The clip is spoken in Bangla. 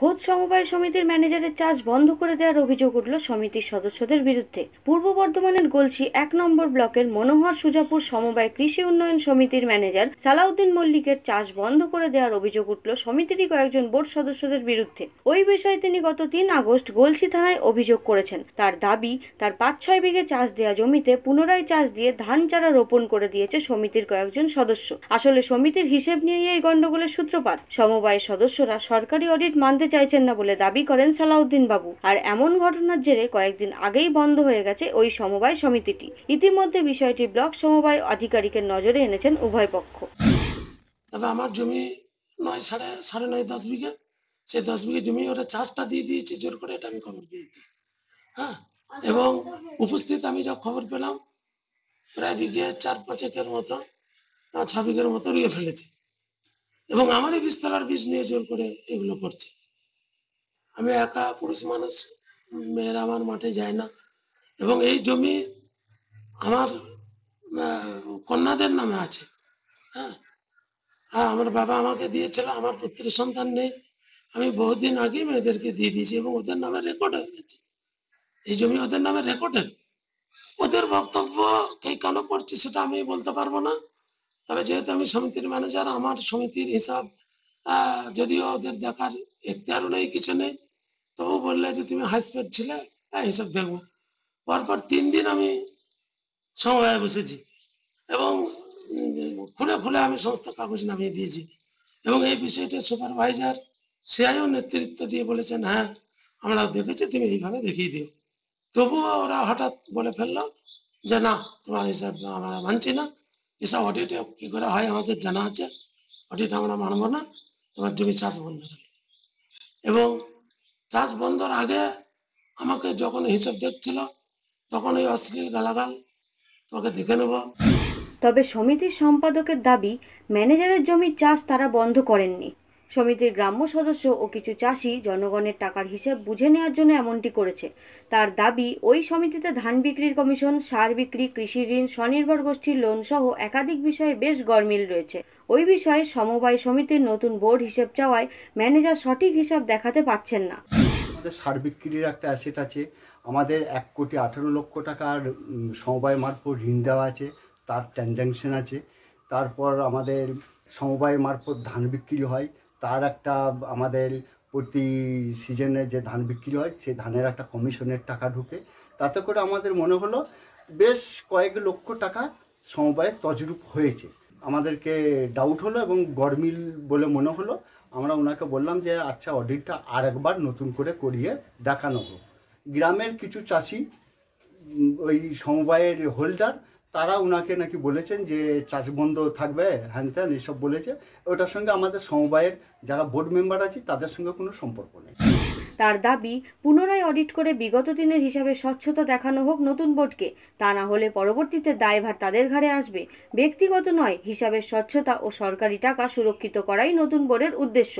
খোদ সমবায় সমিতির ম্যানেজারের চাষ বন্ধ করে দেওয়ার অভিযোগ উঠল সমিতির সদস্যদের বিরুদ্ধে। পূর্ব বর্ধমানের গলসি এক নম্বর ব্লকের মনোহর সুজাপুর সমবায় কৃষি উন্নয়ন সমিতির ম্যানেজার সালাউদ্দিন মল্লিকের চাষ বন্ধ করে দেওয়ার অভিযোগ উঠল সমিতিরই কয়েকজন বোর্ড সদস্যদের বিরুদ্ধে। ওই বিষয়ে তিনি গত তিন আগস্ট গলসি থানায় অভিযোগ করেছেন। তার দাবি, তার পাঁচ ছয় বিঘে চাষ দেওয়া জমিতে পুনরায় চাষ দিয়ে ধান চারা রোপণ করে দিয়েছে সমিতির কয়েকজন সদস্য। আসলে সমিতির হিসেব নিয়েই এই গন্ডগোলের সূত্রপাত। সমবায়ের সদস্যরা সরকারি অডিট মানতে চাইছেন না বলে দাবি করেন সালাউদ্দিন বাবু। আর এমন ঘটনার জেরে কয়েকদিন আগেই বন্ধ হয়ে গেছে ওই সমবায় সমিতিটি। ইতিমধ্যে বিষয়টি ব্লক সমবায় আধিকারিকের নজরে এনেছেন উভয় পক্ষ। তবে আমার জমি নয়, সাড়ে সাড়ে নয়, দশ বিঘে। সেই দশ বিঘে জমি ওরা চাষটা দিয়ে দিয়েছে, জোর করে এটা আমি খবর পেয়েছি। হ্যাঁ? এবং উপস্থিত আমি যা খবর পেলাম, প্রায় বিঘে চার পাঁচেকের মতো ছ বিঘের মতো রুয়ে ফেলেছে। এবং আমারই বিস্তলার বীজ নিয়ে জোর করে এগুলো করছে। আমি একা পুরুষ মানুষ, মেয়েরা আমার মাঠে যায় না। এবং এই জমি আমার কন্যাদের নামে আছে। হ্যাঁ? হ্যাঁ আমার বাবা আমাকে দিয়েছিল, আমার পুত্র সন্তান নেই। আমি বহুদিন আগে মেয়েদেরকে দিয়ে দিয়েছি এবং ওদের নামে রেকর্ড হয়ে গেছে। এই জমি ওদের নামে রেকর্ডেড ওদের বক্তব্য কে কেন পড়ছে সেটা আমি বলতে পারব না। তবে যেহেতু আমি সমিতির ম্যানেজার আমার সমিতির হিসাব যদিও ওদের দেখার এখতিয়ারও নেই, কিছু নেই। তবু বললে যে, তুমি হাইস্পেড ছিলে? হ্যাঁ হিসাব দেখব। পরপর তিন দিন আমি সমবায় বসেছি এবং খুলে খুলে আমি সমস্ত কাগজ নামিয়ে দিয়েছি এবং এই বিষয়টা সুপারভাইজার সেও নেতৃত্ব দিয়ে বলেছেন হ্যাঁ আমরা দেখেছি, তুমি এইভাবে দেখিয়ে দিও। তবুও ওরা হঠাৎ বলে ফেলল যে, না, তোমার হিসাব আমরা মানছি না। এসব অডিট কি করে হয় আমাদের জানা আছে। অডিট আমরা মানবো না। তোমার জমি চাষ বন্ধ এবং চাষ বন্ধর আগে আমাকে যখন হিসাব দেখছিল, তখন ওই অশ্লীল গালাগাল তোমাকে দেখে নেব। তবে সমিতির সম্পাদকের দাবি, ম্যানেজারের জমির চাষ তারা বন্ধ করেননি। সমিতির গ্রাম্য সদস্য ও কিছু চাষি জনগণের টাকার হিসেব বুঝে নেওয়ার জন্য এমনটি করেছে। তার দাবি, ওই সমিতিতে ধান বিক্রির কমিশন, সার বিক্রি, কৃষি ঋণ, স্বনির্ভর গোষ্ঠীর লোন সহ একাধিক বিষয়ে বেশ গরমিল রয়েছে। ওই বিষয়ে সমবায় সমিতির নতুন বোর্ড হিসেব চাওয়ায় ম্যানেজার সঠিক হিসাব দেখাতে পারছেন না। আমাদের সার বিক্রির একটা অ্যাসেট আছে। আমাদের এক কোটি আঠেরো লক্ষ টাকার সমবায় মারফত ঋণ দেওয়া আছে, তার ট্রানজ্যাকশন আছে। তারপর আমাদের সমবায় মারফত ধান বিক্রি হয়। তার একটা আমাদের প্রতি সিজনে যে ধান বিক্রি হয়, সেই ধানের একটা কমিশনের টাকা ঢুকে। তাতে করে আমাদের মনে হলো, বেশ কয়েক লক্ষ টাকা সমবায়ের তজরূপ হয়েছে। আমাদেরকে ডাউট হলো এবং গরমিল বলে মনে হলো। আমরা ওনাকে বললাম যে আচ্ছা অডিটটা আর একবার নতুন করে করিয়ে দেখানো হোক। গ্রামের কিছু চাষি ওই সমবায়ের হোল্ডার তারা ওনাকে নাকি বলেছেন যে, চাষ বন্ধ থাকবে, হ্যান ত্যান, এসব বলেছে। ওটার সঙ্গে আমাদের সমবায়ের যারা বোর্ড মেম্বার আছে, তাদের সঙ্গে কোনো সম্পর্ক নেই। তার দাবি, পুনরায় অডিট করে বিগত দিনের হিসাবে স্বচ্ছতা দেখানো হোক নতুন বোর্ডকে। তা না হলে পরবর্তীতে দায়ভার তাদের ঘাড়ে আসবে। ব্যক্তিগত নয় হিসাবের স্বচ্ছতা ও সরকারি টাকা সুরক্ষিত করাই নতুন বোর্ডের উদ্দেশ্য।